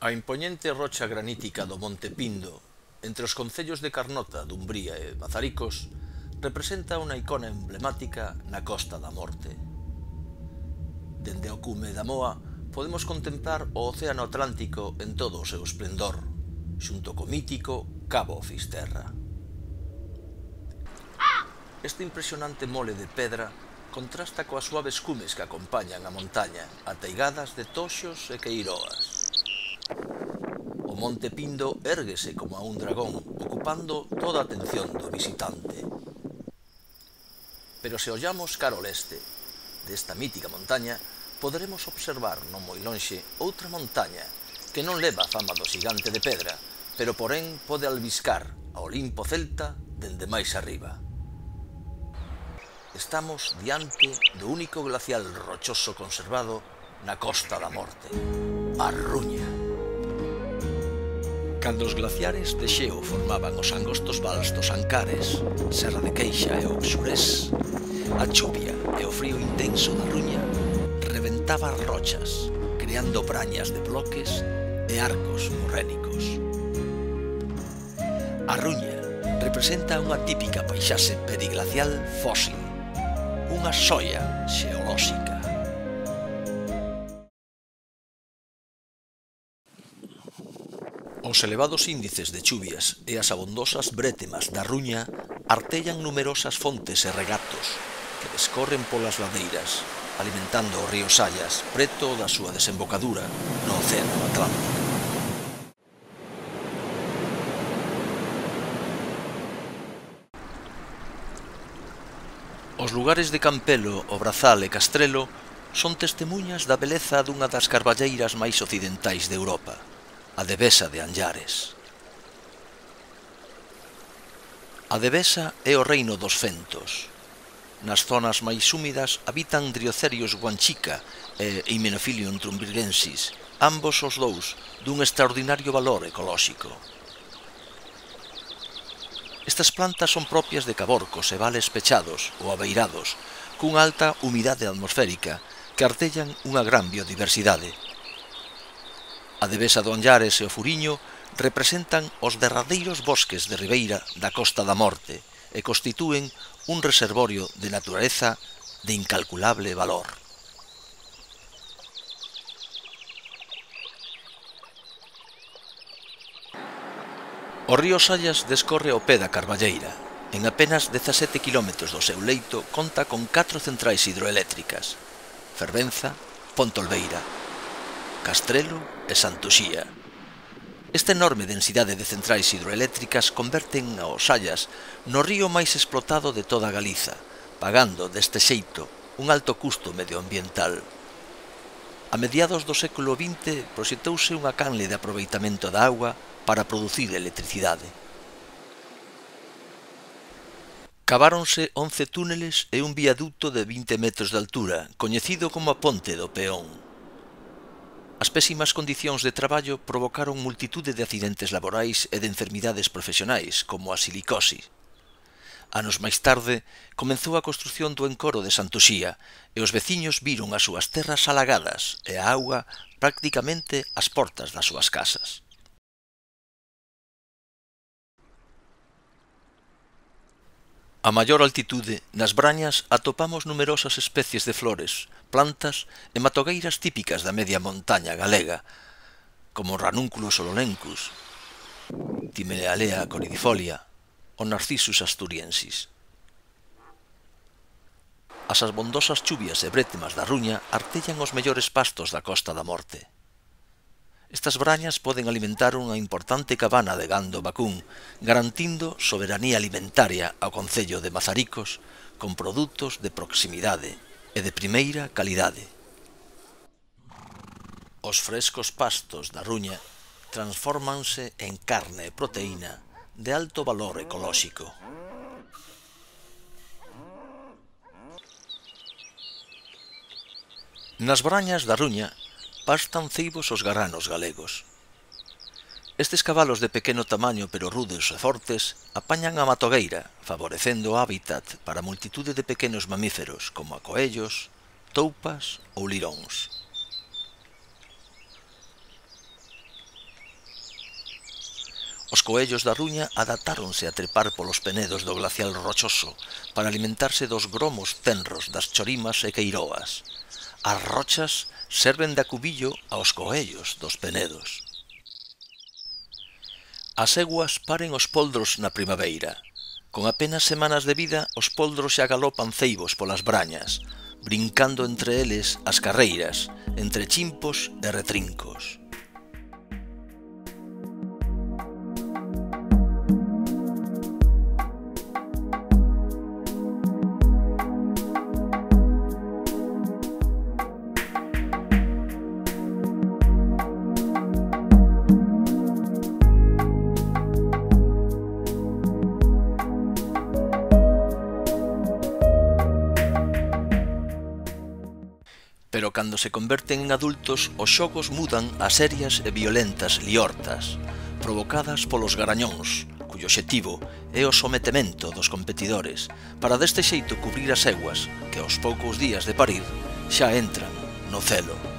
A impoñente rocha granítica do Monte Pindo, entre os concellos de Carnota, Dumbría e Mazaricos, representa unha icona emblemática na Costa da Morte. Dende o cume da Moa, podemos contemplar o Océano Atlántico en todo o seu esplendor, xunto co mítico Cabo Fisterra. Este impresionante mole de pedra contrasta coas suaves cumes que acompañan a montaña, ateigadas de toxos e queiroas monte Pindo érguese como a un dragón, ocupando toda a atención do visitante. Pero se ollamos cara ao leste, desta mítica montaña, poderemos observar non moi lonxe outra montaña que non leva a fama do xigante de pedra, pero porén pode albiscar ao Olimpo Celta dende máis arriba. Estamos diante do único glacial rochoso conservado na Costa da Morte, a Ruña. Cando os glaciares de xeo formaban os angostos vals dos Ancares, Serra de Queixa e o Xurés, a chuvia e o frío intenso da ruña reventaba as rochas, creando prañas de bloques e arcos morrénicos. A ruña representa unha típica paisaxe periglacial fósil, unha xoia xeolóxica. Os elevados índices de chuvias e as abondosas brétemas da Ruña artellan numerosas fontes e regatos que descorren polas ladeiras, alimentando o río Sallas preto da súa desembocadura no Océano Atlántico. Os lugares de Campelo, O Brazal e Castrelo son testemunhas da beleza dunha das carballeiras máis occidentais de Europa a Devesa de Anllares. A Devesa é o reino dos fentos. Nas zonas máis húmidas habitan Driocerius guanchica e Hymenophilium trumbirgensis, ambos os dous dun extraordinario valor ecolóxico. Estas plantas son propias de caborcos e vales pechados ou abeirados, cunha alta humidade atmosférica que artellan unha gran biodiversidade, A Devesa do Anllares e o Furiño representan os derradeiros bosques de Ribeira da Costa da Morte e constitúen un reservorio de natureza de incalculable valor. O río Sallas descorre ao pé da Carballeira. En apenas 17 km do seu leito conta con catro centrais hidroeléctricas. Fervenza, Pontolveira, Castrelo e Santuxía. Esta enorme densidade de centrais hidroeléctricas converten a Osallas no río máis explotado de toda Galiza, pagando deste xeito un alto custo medioambiental. A mediados do século XX proxectouse unha canle de aproveitamento da agua para producir electricidade. Caváronse 11 túneles e un viaduto de 20 metros de altura, coñecido como a Ponte do Peón. As pésimas condicións de traballo provocaron multitude de accidentes laborais e de enfermidades profesionais, como a silicosi. Anos máis tarde, comenzou a construción do encoro de Santoxía e os veciños viron as súas terras alagadas e a auga prácticamente ás portas das súas casas. A maior altitude, nas brañas, atopamos numerosas especies de flores, plantas e matogueiras típicas da media montaña galega, como Ranunculus ololencus, timelealea coridifolia ou Narcissus asturiensis. As abondosas chuvias e brétemas da Ruña artellan os mellores pastos da Costa da Morte. Estas brañas poden alimentar unha importante cabana de gando vacún, garantindo soberanía alimentaria ao Concello de Mazaricos con produtos de proximidade e de primeira calidade. Os frescos pastos da Ruña transfórmanse en carne e proteína de alto valor ecolóxico. Nas brañas da Ruña pastan ceibos os garanos galegos. Estes cabalos de pequeno tamaño pero rudes e fortes apañan a matogueira, favorecendo o hábitat para multitude de pequenos mamíferos como a coellos, toupas ou liróns. Os coellos da Ruña adaptáronse a trepar polos penedos do glacial rochoso para alimentarse dos gromos tenros das chorimas e queiroas, As rochas serven de acubillo aos coellos dos penedos. As eguas paren os poldros na primavera. Con apenas semanas de vida, os poldros xa galopan ceibos polas brañas, brincando entre eles as carreiras, entre chimpos e retrincos. cando se converten en adultos os xogos mudan a serias e violentas liortas, provocadas polos garañóns, cuyo obxectivo é o sometemento dos competidores, para deste xeito cubrir as eguas que aos poucos días de parir xa entran no celo.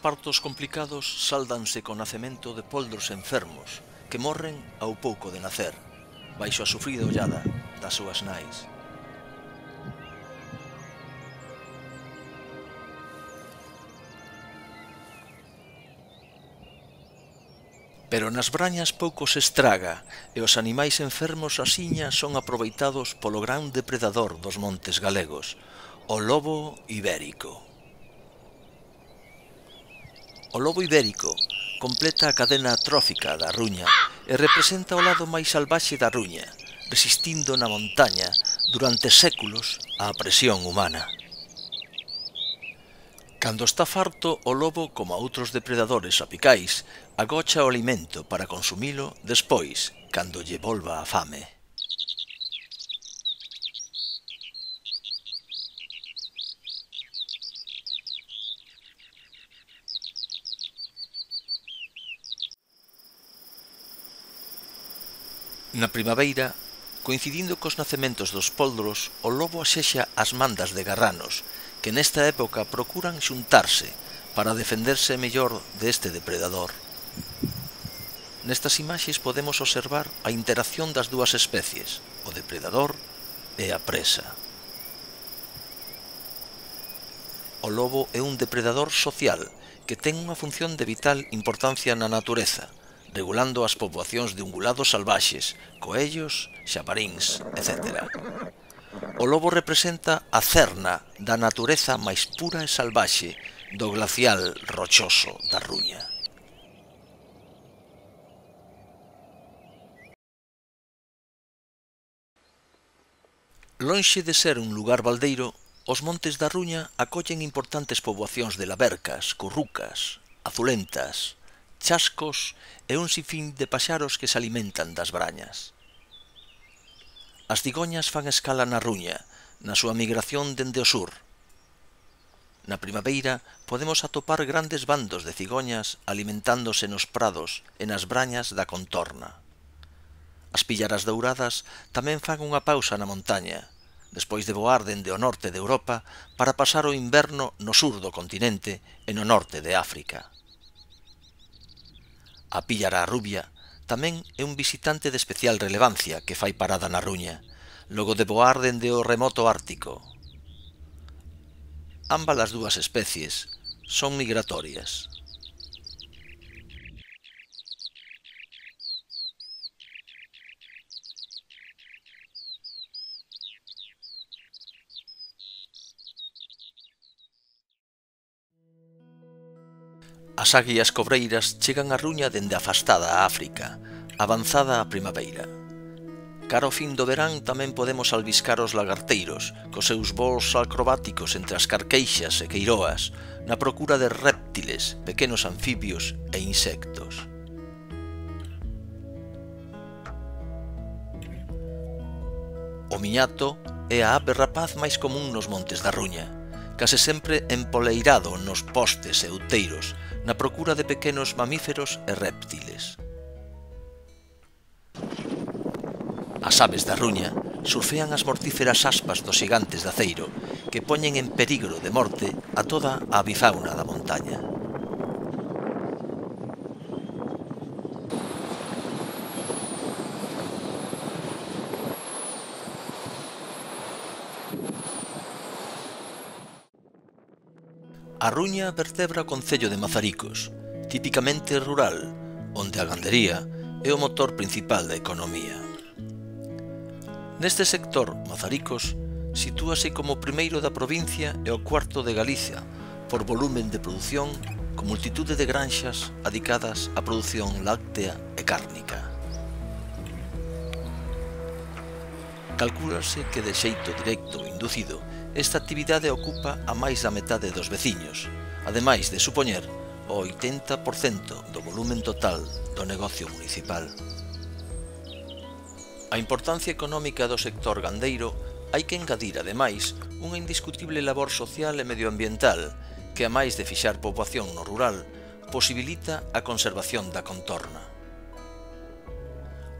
partos complicados sáldanse co nacemento de poldros enfermos que morren ao pouco de nacer, baixo a sufrida ollada das súas nais. Pero nas brañas pouco se estraga e os animais enfermos asiña son aproveitados polo gran depredador dos montes galegos, o lobo ibérico. O lobo ibérico completa a cadena trófica da ruña e representa o lado máis salvaxe da ruña, resistindo na montaña durante séculos á presión humana. Cando está farto, o lobo, como outros depredadores apicais, agocha o alimento para consumilo despois, cando lle volva a fame. Na primavera, coincidindo cos nacementos dos poldros, o lobo axexa as mandas de garranos, que nesta época procuran xuntarse para defenderse mellor deste depredador. Nestas imaxes podemos observar a interacción das dúas especies, o depredador e a presa. O lobo é un depredador social que ten unha función de vital importancia na natureza, regulando as poboacións de ungulados salvaxes, coellos, xaparíns, etc. O lobo representa a cerna da natureza máis pura e salvaxe do glacial rochoso da Ruña. Lonxe de ser un lugar baldeiro, os montes da Ruña acollen importantes poboacións de labercas, currucas, azulentas, chascos e un sinfín de paxaros que se alimentan das brañas. As cigoñas fan escala na Ruña, na súa migración dende o sur. Na primavera podemos atopar grandes bandos de cigoñas alimentándose nos prados e nas brañas da contorna. As pillaras douradas tamén fan unha pausa na montaña, despois de voar dende o norte de Europa para pasar o inverno no sur do continente e no norte de África. A Pillara Rubia tamén é un visitante de especial relevancia que fai parada na Ruña, logo de voar dende o remoto ártico. Ambas as dúas especies son migratorias. As águias cobreiras chegan a Ruña dende afastada a África, avanzada a primavera. Caro fin do verán tamén podemos albiscar os lagarteiros, cos seus voos acrobáticos entre as carqueixas e queiroas, na procura de réptiles, pequenos anfibios e insectos. O miñato é a ave rapaz máis común nos montes da Ruña, case sempre empoleirado nos postes e outeiros, na procura de pequenos mamíferos e réptiles. As aves da ruña surfean as mortíferas aspas dos xigantes de aceiro que poñen en perigro de morte a toda a avifauna da montaña. A Ruña vertebra o Concello de Mazaricos, típicamente rural, onde a gandería é o motor principal da economía. Neste sector, Mazaricos sitúase como o primeiro da provincia e o cuarto de Galicia por volumen de produción con multitude de granxas adicadas á produción láctea e cárnica. Calcúlase que de xeito directo inducido esta actividade ocupa a máis da metade dos veciños, ademais de supoñer o 80% do volumen total do negocio municipal. A importancia económica do sector gandeiro hai que engadir, ademais, unha indiscutible labor social e medioambiental que, a máis de fixar poboación no rural, posibilita a conservación da contorna.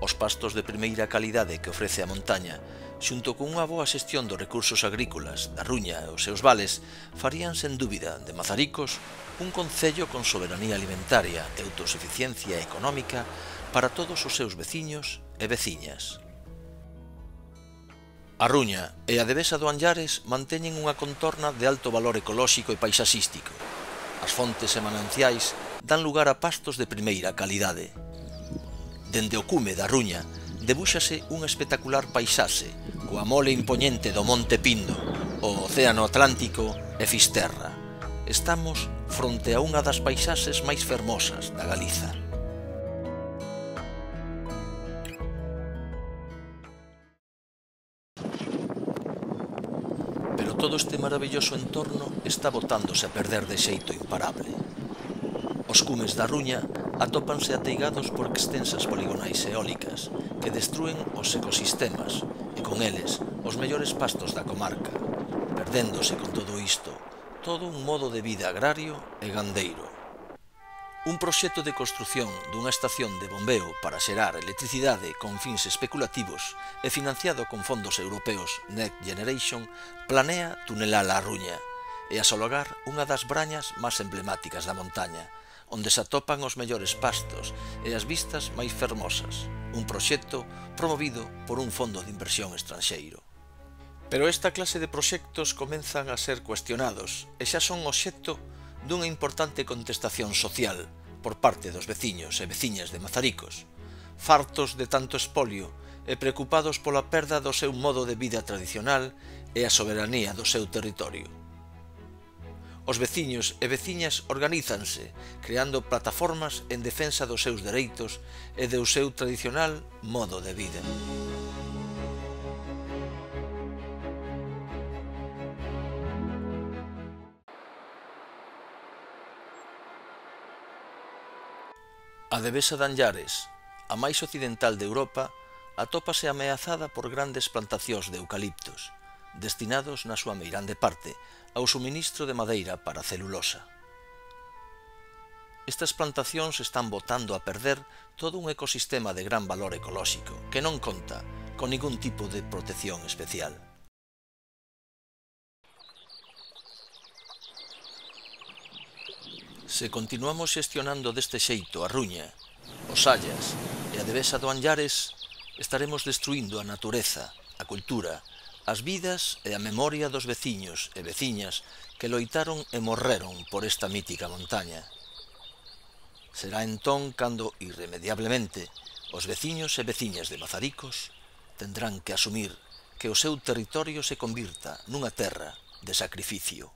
Os pastos de primeira calidade que ofrece a montaña xunto con unha boa xestión dos recursos agrícolas da Ruña e os seus vales, farían sen dúbida de Mazaricos un concello con soberanía alimentaria e autosuficiencia económica para todos os seus veciños e veciñas. A Ruña e a Devesa do Anllares manteñen unha contorna de alto valor ecolóxico e paisaxístico. As fontes e mananciais dan lugar a pastos de primeira calidade. Dende o cume da Ruña, debúxase un espectacular paisaxe, coa mole impoñente do Monte Pindo, o Océano Atlántico e Fisterra. Estamos fronte a unha das paisaxes máis fermosas da Galiza. Pero todo este maravilloso entorno está botándose a perder de xeito imparable. Os cumes da Ruña atópanse ateigados por extensas poligonais eólicas que destruen os ecosistemas e con eles os mellores pastos da comarca, perdéndose con todo isto todo un modo de vida agrario e gandeiro. Un proxecto de construción dunha estación de bombeo para xerar electricidade con fins especulativos e financiado con fondos europeos Next Generation planea tunelar a Ruña e asologar unha das brañas máis emblemáticas da montaña, onde se atopan os mellores pastos e as vistas máis fermosas, un proxecto promovido por un fondo de inversión estranxeiro. Pero esta clase de proxectos comenzan a ser cuestionados e xa son obxecto dunha importante contestación social por parte dos veciños e veciñas de Mazaricos, fartos de tanto espolio e preocupados pola perda do seu modo de vida tradicional e a soberanía do seu territorio. Os veciños e veciñas organízanse, creando plataformas en defensa dos seus dereitos e do seu tradicional modo de vida. A Devesa de Anllares, a máis occidental de Europa, atópase ameazada por grandes plantacións de eucaliptos, destinados na súa meirande parte ao suministro de madeira para a celulosa. Estas plantacións están botando a perder todo un ecosistema de gran valor ecolóxico que non conta con ningún tipo de protección especial. Se continuamos xestionando deste xeito a Ruña, os Allas e a Devesa do Anllares, estaremos destruindo a natureza, a cultura as vidas e a memoria dos veciños e veciñas que loitaron e morreron por esta mítica montaña. Será entón cando, irremediablemente, os veciños e veciñas de Mazaricos tendrán que asumir que o seu territorio se convirta nunha terra de sacrificio.